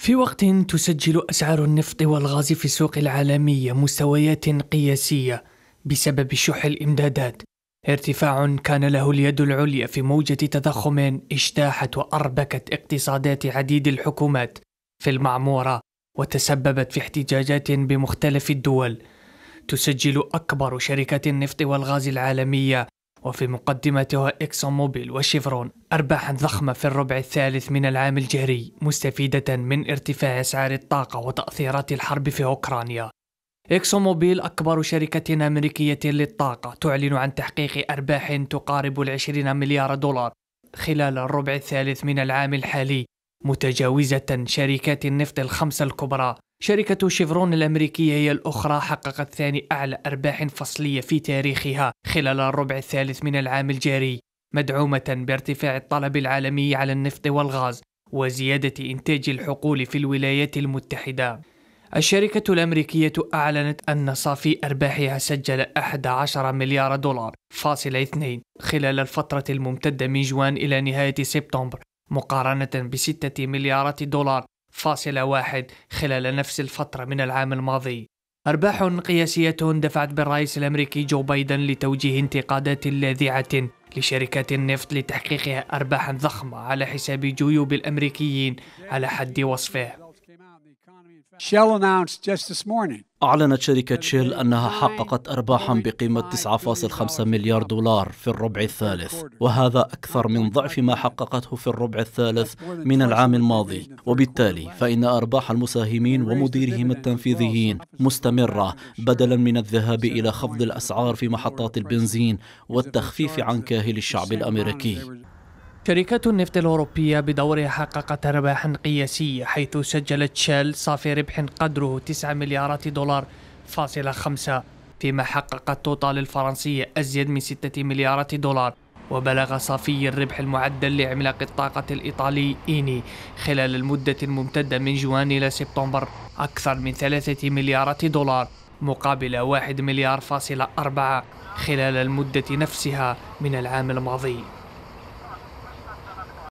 في وقت تسجل أسعار النفط والغاز في السوق العالمية مستويات قياسية بسبب شح الإمدادات. ارتفاع كان له اليد العليا في موجة تضخم اجتاحت وأربكت اقتصادات عديد الحكومات في المعمورة وتسببت في احتجاجات بمختلف الدول. تسجل أكبر شركات النفط والغاز العالمية وفي مقدمتها إكسون موبيل وشيفرون أرباحا ضخمة في الربع الثالث من العام الجاري مستفيدة من ارتفاع أسعار الطاقة وتأثيرات الحرب في أوكرانيا. إكسون موبيل أكبر شركة أمريكية للطاقة تعلن عن تحقيق أرباح تقارب العشرين مليار دولار خلال الربع الثالث من العام الحالي متجاوزة شركات النفط الخمسة الكبرى. شركة شيفرون الأمريكية هي الأخرى حققت ثاني أعلى أرباح فصلية في تاريخها خلال الربع الثالث من العام الجاري مدعومة بارتفاع الطلب العالمي على النفط والغاز وزيادة إنتاج الحقول في الولايات المتحدة. الشركة الأمريكية أعلنت أن صافي أرباحها سجل 11 مليار دولار فاصل اثنين خلال الفترة الممتدة من جوان إلى نهاية سبتمبر مقارنة بستة مليارات دولار فاصل واحد خلال نفس الفترة من العام الماضي. أرباح قياسية دفعت بالرئيس الأمريكي جو بايدن لتوجيه انتقادات لاذعة لشركات النفط لتحقيقها أرباحا ضخمة على حساب جيوب الأمريكيين على حد وصفه. أعلنت شركة شيل أنها حققت أرباحا بقيمة 9.5 مليار دولار في الربع الثالث وهذا أكثر من ضعف ما حققته في الربع الثالث من العام الماضي. وبالتالي فإن أرباح المساهمين ومديرهم التنفيذيين مستمرة بدلا من الذهاب إلى خفض الأسعار في محطات البنزين والتخفيف عن كاهل الشعب الأمريكي. شركات النفط الأوروبية بدورها حققت أرباحا قياسية حيث سجلت شيل صافي ربح قدره 9 مليارات دولار فاصلة خمسة فيما حققت توتال الفرنسية أزيد من 6 مليارات دولار وبلغ صافي الربح المعدل لعملاق الطاقة الإيطالي إيني خلال المدة الممتدة من جوان إلى سبتمبر أكثر من ثلاثة مليارات دولار مقابل واحد مليار فاصلة أربعة خلال المدة نفسها من العام الماضي.